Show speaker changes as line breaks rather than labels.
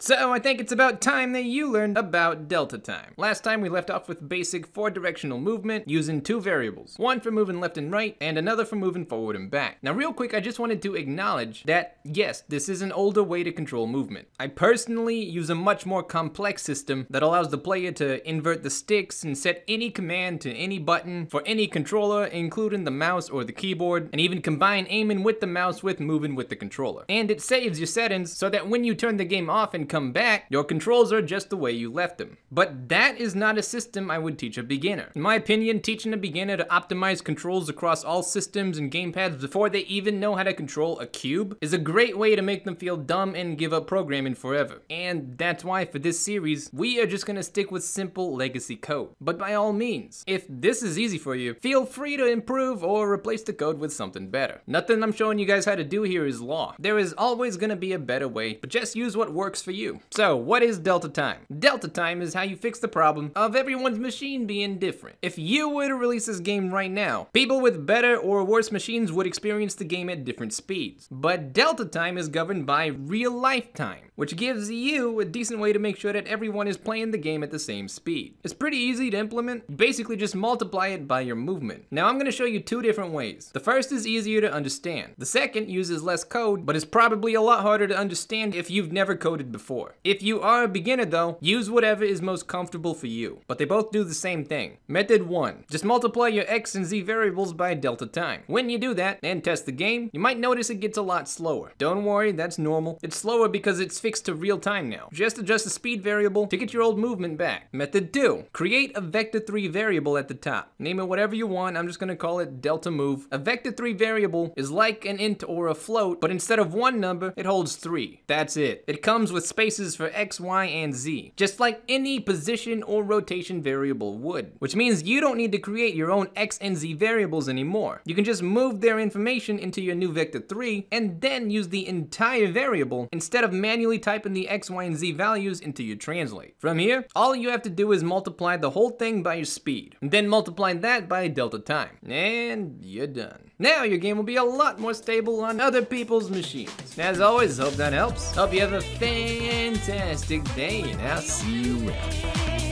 So I think it's about time that you learned about delta time. Last time we left off with basic four directional movement using two variables, one for moving left and right and another for moving forward and back. Now real quick I just wanted to acknowledge that yes, this is an older way to control movement. I personally use a much more complex system that allows the player to invert the sticks and set any command to any button for any controller including the mouse or the keyboard and even combine aiming with the mouse with moving with the controller. And it saves your settings so that when you turn the game off and come back, your controls are just the way you left them. But that is not a system I would teach a beginner. In my opinion, teaching a beginner to optimize controls across all systems and gamepads before they even know how to control a cube is a great way to make them feel dumb and give up programming forever. And that's why for this series, we are just gonna stick with simple legacy code. But by all means, if this is easy for you, feel free to improve or replace the code with something better. Nothing I'm showing you guys how to do here is law. There is always gonna be a better way, but just use what works for you. So, what is delta time? Delta time is how you fix the problem of everyone's machine being different. If you were to release this game right now, people with better or worse machines would experience the game at different speeds. But delta time is governed by real life time, which gives you a decent way to make sure that everyone is playing the game at the same speed. It's pretty easy to implement. You basically just multiply it by your movement. Now I'm going to show you two different ways. The first is easier to understand. The second uses less code, but is probably a lot harder to understand if you've never coded before before. If you are a beginner though, use whatever is most comfortable for you, but they both do the same thing. Method 1. Just multiply your x and z variables by delta time. When you do that and test the game, you might notice it gets a lot slower. Don't worry, that's normal. It's slower because it's fixed to real time now. Just adjust the speed variable to get your old movement back. Method 2. Create a vector 3 variable at the top. Name it whatever you want, I'm just gonna call it delta move. A vector 3 variable is like an int or a float, but instead of one number, it holds 3. That's it. It comes with spaces for X, Y, and Z, just like any position or rotation variable would. Which means you don't need to create your own X and Z variables anymore. You can just move their information into your new vector 3 and then use the entire variable instead of manually typing the X, Y, and Z values into your translate. From here, all you have to do is multiply the whole thing by your speed, and then multiply that by delta time, and you're done. Now your game will be a lot more stable on other people's machines. As always, hope that helps. Hope you have a fantastic day, and I'll see you.